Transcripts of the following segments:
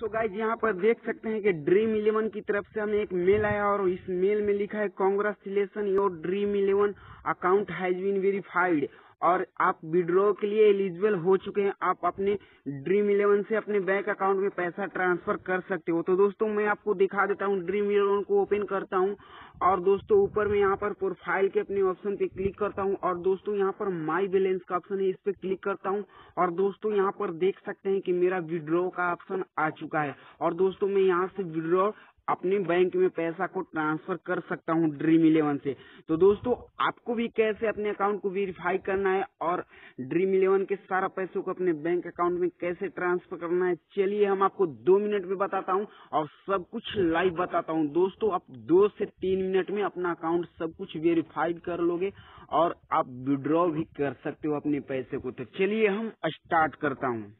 So guys यहाँ पर देख सकते हैं कि ड्रीम इलेवन की तरफ़ से हमें एक मेल आया और इस मेल में लिखा है congratulations your dream eleven account has been verified और आप विड्रॉ के लिए एलिजिबल हो चुके हैं। आप अपने ड्रीम इलेवन से अपने बैंक अकाउंट में पैसा ट्रांसफ़र कर सकते हो। तो दोस्तों, मैं आपको दिखा देता हूँ। ड्रीम इलेवन को ओपन करता हूँ और दोस्तों, ऊपर में यहाँ पर प्रोफ़ाइल के अपने ऑप्शन पे क्लिक करता हूँ और दोस्तों, यहाँ पर माई बैलेंस का ऑप्शन है, इस पे क्लिक करता हूँ और दोस्तों, यहाँ पर देख सकते हैं कि मेरा विड्रॉ का ऑप्शन आ चुका है। और दोस्तों, मैं यहाँ से विड्रॉ अपने बैंक में पैसा को ट्रांसफ़र कर सकता हूँ ड्रीम इलेवन से। तो दोस्तों, आपको भी कैसे अपने अकाउंट को वेरीफाई करना है और ड्रीम इलेवन के सारा पैसों को अपने बैंक अकाउंट में कैसे ट्रांसफ़र करना है, चलिए हम आपको दो मिनट में बताता हूँ और सब कुछ लाइव बताता हूँ। दोस्तों, आप दो से तीन मिनट में अपना अकाउंट सब कुछ वेरीफाइड कर लोगे और आप विड्रॉ भी कर सकते हो अपने पैसे को। तो चलिए हम स्टार्ट करता हूँ।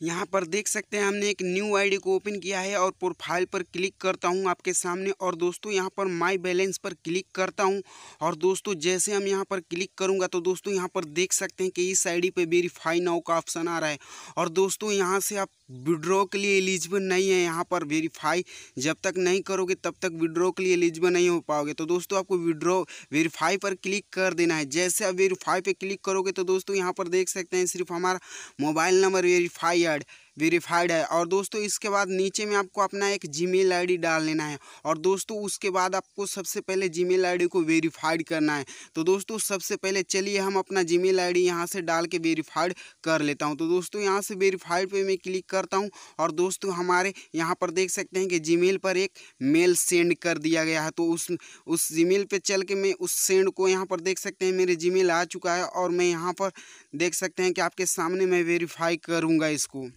यहाँ पर देख सकते हैं हमने एक न्यू आईडी को ओपन किया है और प्रोफ़ाइल पर क्लिक करता हूँ आपके सामने। और दोस्तों, यहाँ पर माय बैलेंस पर क्लिक करता हूँ। और दोस्तों, जैसे हम यहाँ पर क्लिक करूँगा तो दोस्तों, यहाँ पर देख सकते हैं कि इस आईडी पे वेरीफाई नाउ का ऑप्शन आ रहा है। और दोस्तों, यहाँ से आप विड्रॉ के लिए एलिजिबल नहीं है। यहाँ पर वेरीफाई जब तक नहीं करोगे, तब तक विड्रॉ के लिए एलिजिबल नहीं हो पाओगे। तो दोस्तों, आपको विड्रॉ, वेरीफाई पर क्लिक कर देना है। जैसे आप वेरीफाई पर क्लिक करोगे तो दोस्तों, यहाँ पर देख सकते हैं सिर्फ़ हमारा mobile number verify disappeared verified है। और दोस्तों, इसके बाद नीचे में आपको अपना एक जीमेल आईडी डाल लेना है। और दोस्तों, उसके बाद आपको सबसे पहले जीमेल आईडी को वेरीफाइड करना है। तो दोस्तों, सबसे पहले चलिए हम अपना जीमेल आईडी यहाँ से डाल के वेरीफाइड कर लेता हूँ। तो दोस्तों, यहाँ से वेरीफाइड पे मैं क्लिक करता हूँ। और दोस्तों, हमारे यहाँ पर देख सकते हैं कि जी पर एक मेल सेंड कर दिया गया है। तो उस उस जी पर चल के मैं उस सेंड को यहाँ पर देख सकते हैं, मेरे जी आ चुका है। और मैं यहाँ पर देख सकते हैं कि आपके सामने मैं वेरीफाई करूँगा इसको।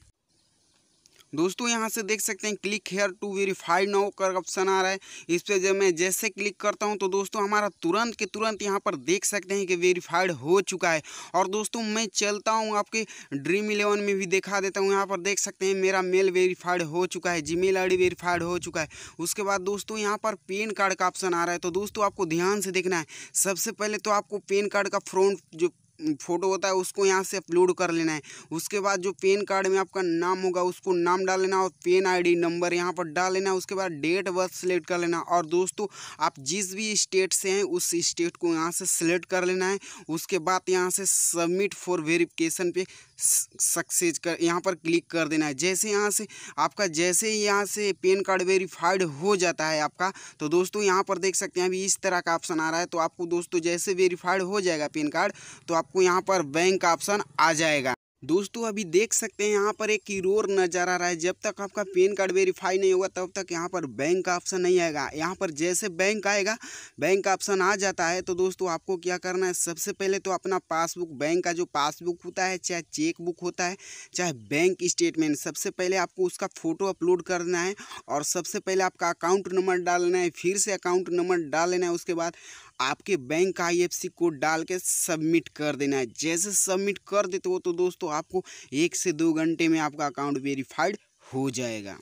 दोस्तों, यहाँ से देख सकते हैं click here to verified now का ऑप्शन आ रहा है। इस पर जब मैं जैसे क्लिक करता हूँ तो दोस्तों, हमारा तुरंत के तुरंत यहाँ पर देख सकते हैं कि वेरीफाइड हो चुका है। और दोस्तों, मैं चलता हूँ, आपके ड्रीम इलेवन में भी दिखा देता हूँ। यहाँ पर देख सकते हैं, मेरा मेल वेरीफाइड हो चुका है जी मेल वेरीफाइड हो चुका है। उसके बाद दोस्तों, यहाँ पर पेन कार्ड का ऑप्शन आ रहा है। तो दोस्तों, आपको ध्यान से देखना है। सबसे पहले तो आपको पेन कार्ड का फ्रंट जो फ़ोटो होता है, उसको यहाँ से अपलोड कर लेना है। उसके बाद जो पेन कार्ड में आपका नाम होगा, उसको नाम डाल लेना और पेन आईडी, नंबर यहाँ पर डाल लेना, उसके बाद डेट बर्थ सेलेक्ट कर लेना। और दोस्तों, आप जिस भी स्टेट से हैं, उस स्टेट को यहाँ से सिलेक्ट कर लेना है। उसके बाद यहाँ से सबमिट फॉर वेरिफिकेशन पे सक्सेस कर, यहाँ पर क्लिक कर देना है। जैसे यहाँ से, आपका जैसे ही यहाँ से पेन कार्ड वेरीफाइड हो जाता है आपका तो दोस्तों, यहाँ पर देख सकते हैं, अभी इस तरह का ऑप्शन आ रहा है। तो आपको दोस्तों, जैसे वेरीफाइड हो जाएगा पेन कार्ड तो आपको यहाँ पर बैंक ऑप्शन आ जाएगा। दोस्तों, अभी देख सकते हैं यहाँ पर एक कीरोर नज़र आ रहा है। जब तक आपका पैन कार्ड वेरीफाई नहीं होगा, तब तक यहाँ पर बैंक का ऑप्शन नहीं आएगा। यहाँ पर जैसे बैंक आएगा, बैंक का ऑप्शन आ जाता है। तो दोस्तों, आपको क्या करना है? सबसे पहले तो अपना पासबुक, बैंक का जो पासबुक होता है, चाहे चेक बुक होता है, चाहे बैंक स्टेटमेंट, सबसे पहले आपको उसका फ़ोटो अपलोड करना है और सबसे पहले आपका अकाउंट नंबर डालना है, फिर से अकाउंट नंबर डाल लेना है। उसके बाद आपके बैंक का आईएफसी कोड डाल के सबमिट कर देना है। जैसे सबमिट कर देते हो तो दोस्तों आपको एक से दो घंटे में आपका अकाउंट वेरीफाइड हो जाएगा।